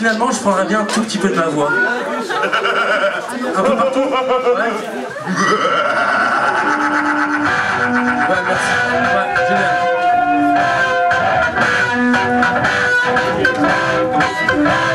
finalement, je prendrais bien un tout petit peu de ma voix. Un peu partout. Ouais. Ouais, merci. Ouais, génial. Thank you.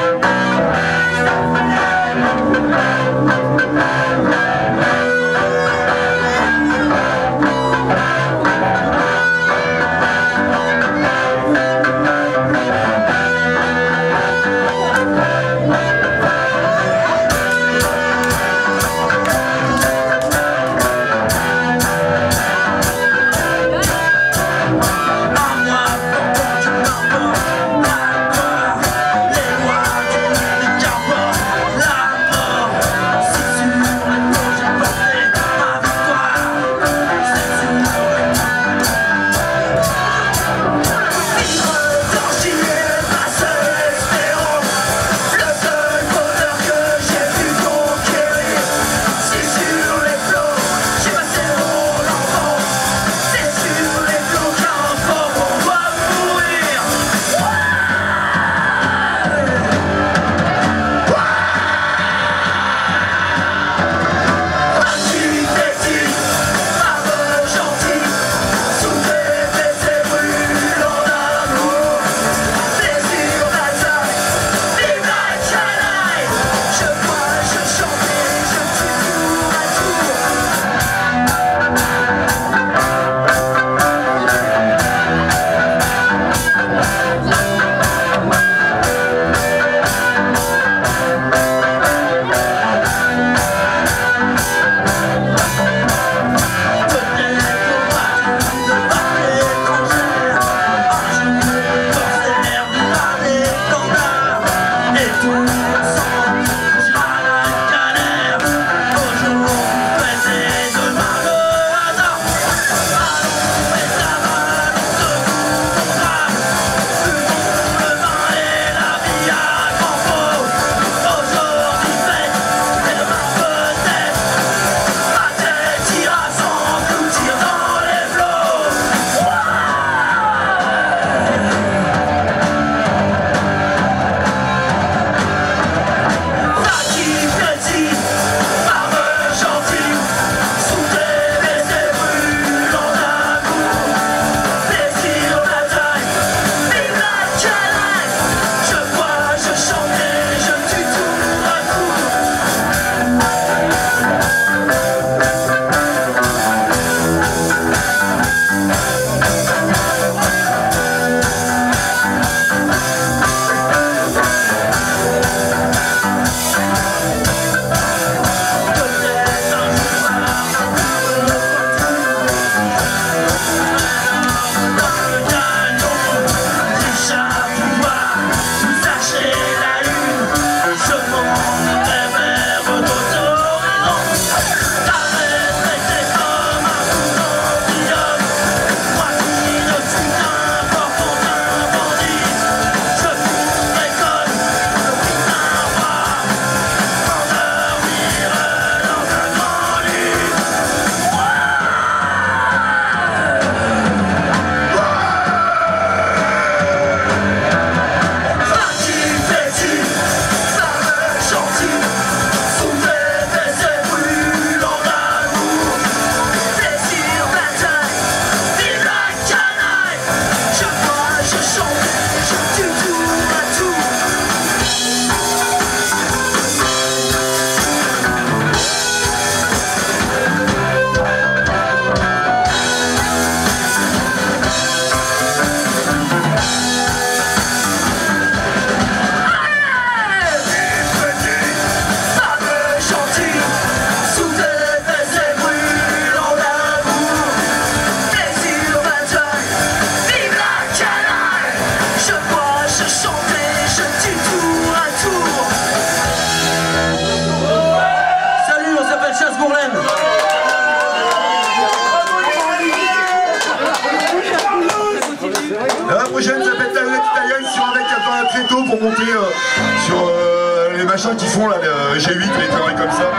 machin qu'ils font là, le G8, les théories comme ça.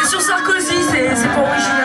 C'est sur Sarkozy, c'est pas original.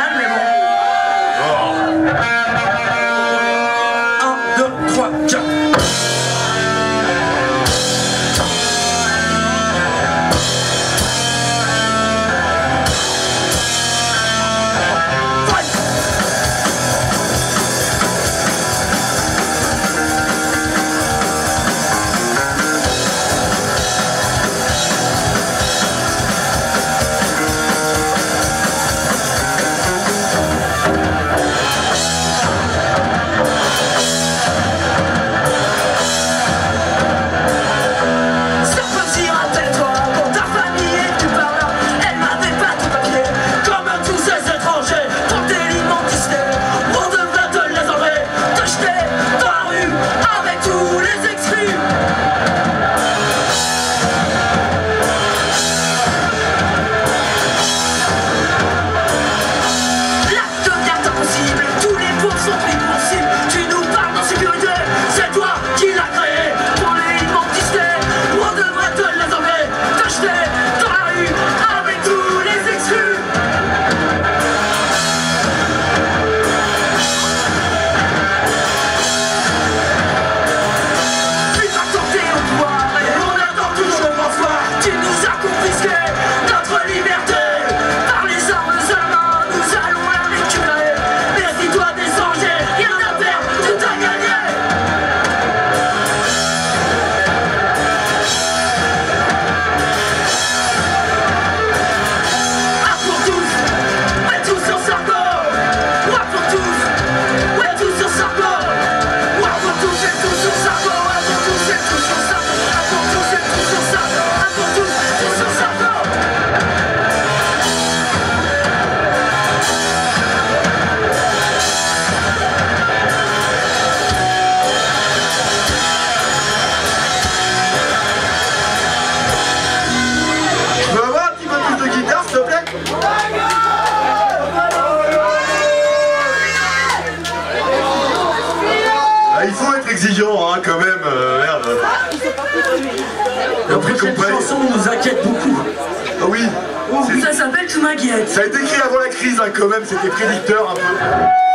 c'était prédicteur un peu.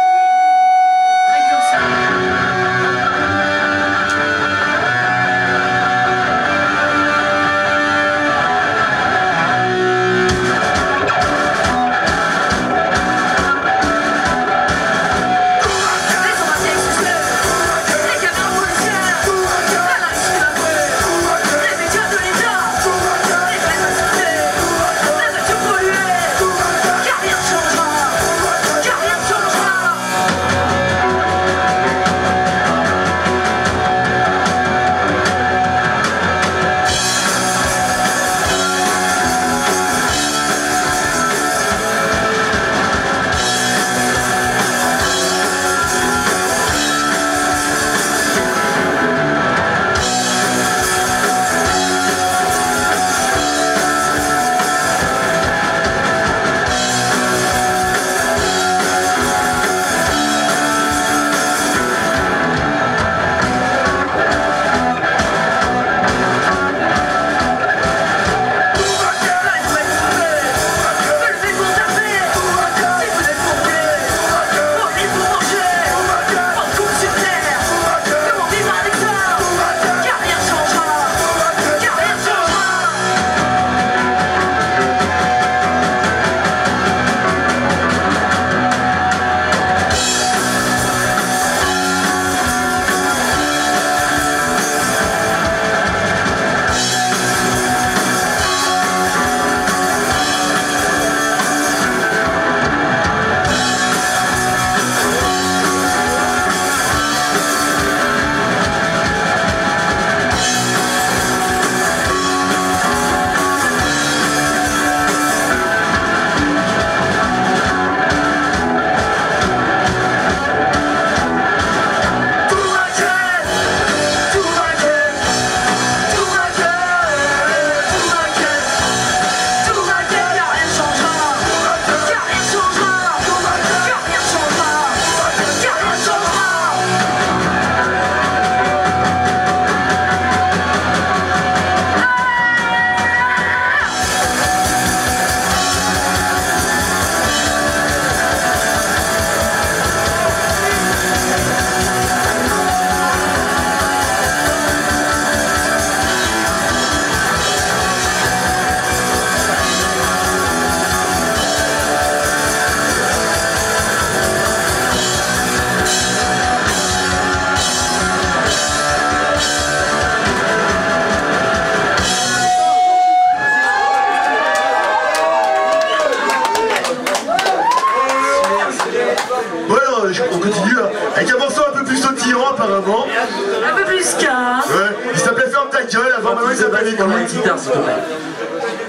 Maintenant il s'appelle Dans la Écoute. guitare, s'il te plaît.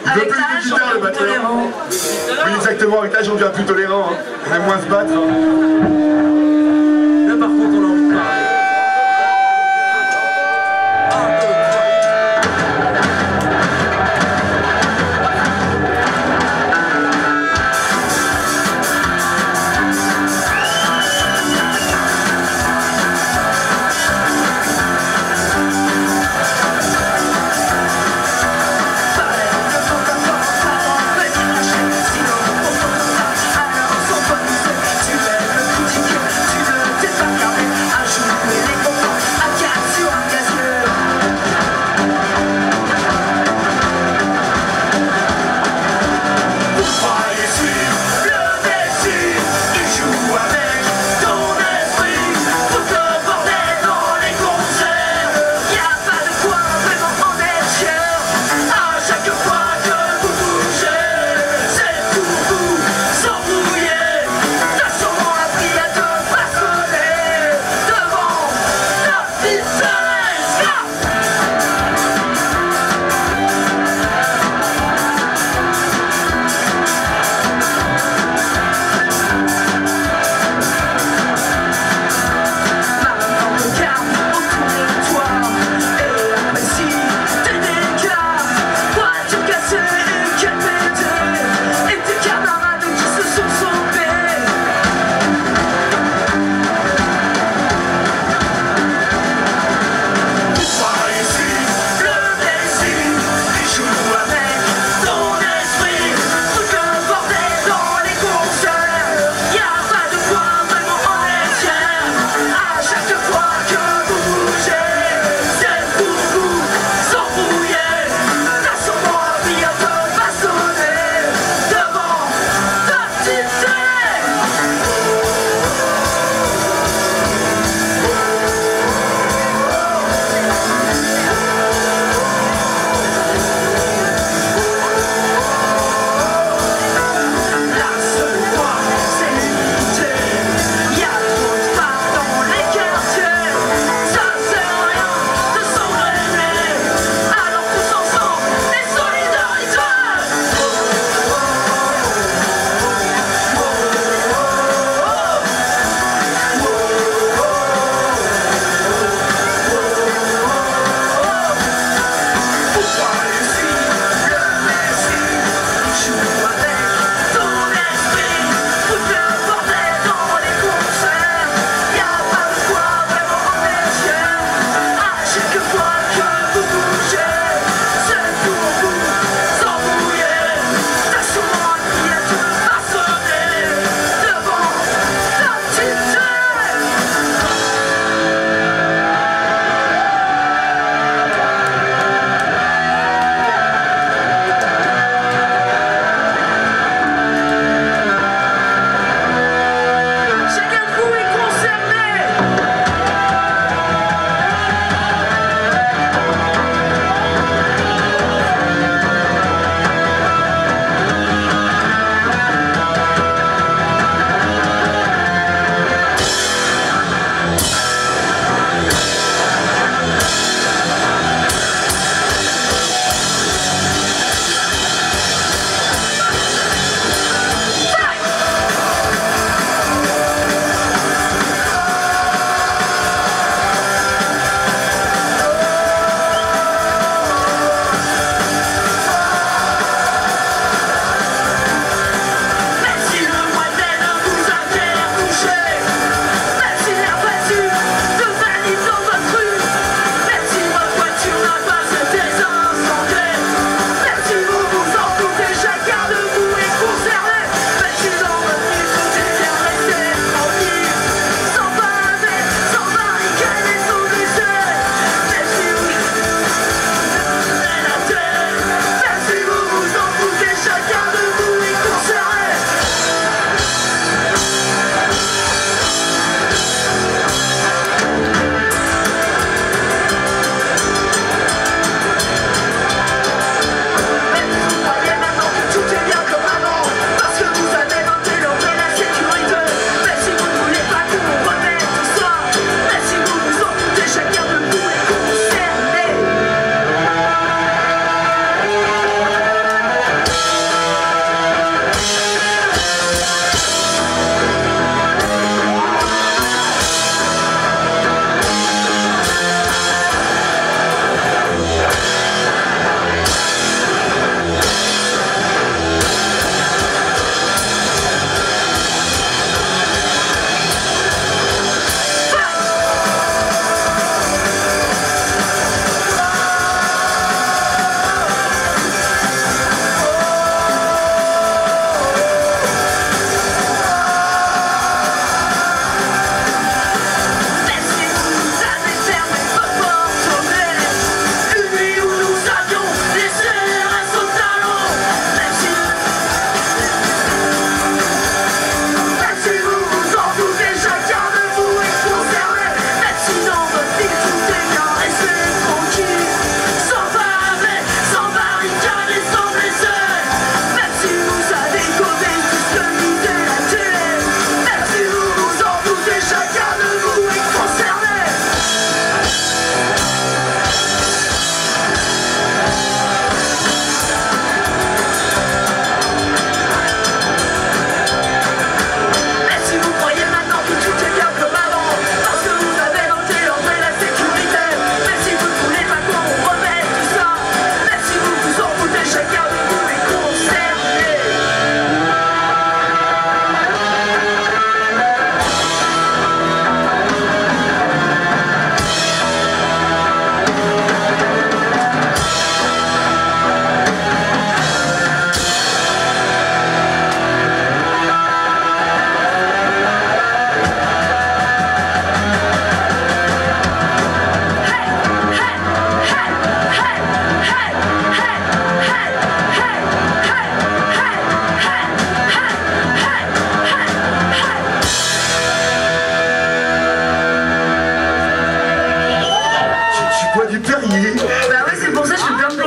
Il veut plus de guitare, le batteur. Oui, exactement, avec l'âge on devient plus tolérant. hein. On aime moins se battre. hein.